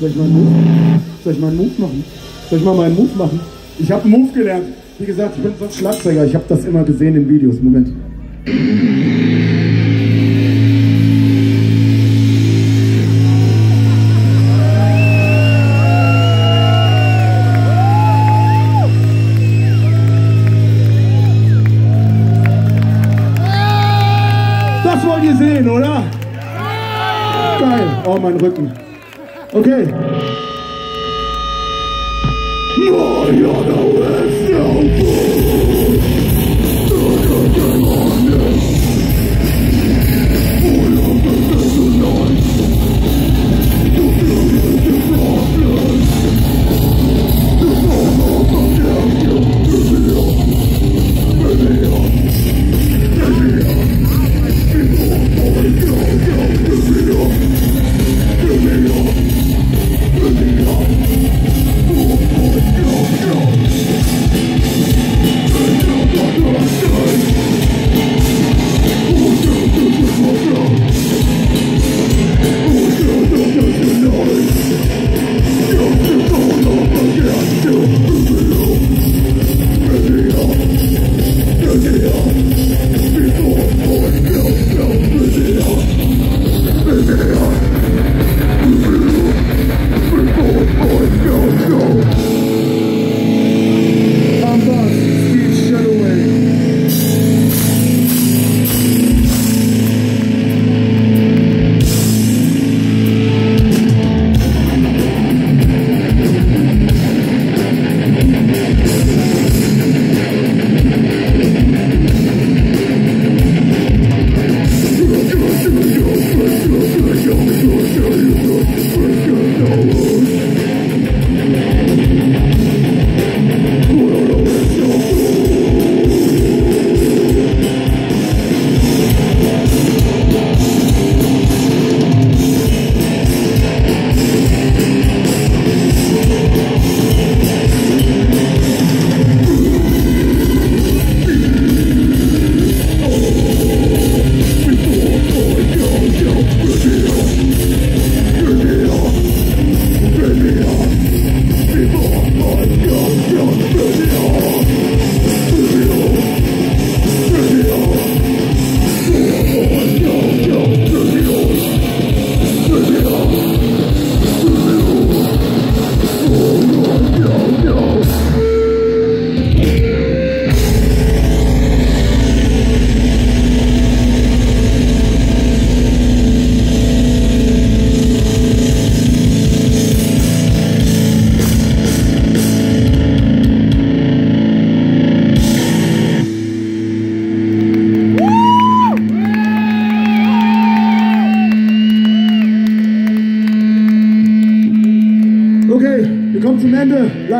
meinen Move machen? Soll ich mal meinen Move machen? Ich habe einen Move gelernt. Wie gesagt, ich bin sonst Schlagzeuger. Ich habe das immer gesehen in Videos. Moment. Das wollt ihr sehen, oder? Geil. Oh, mein Rücken. Okay. My honor is no Zum Ende. Leider.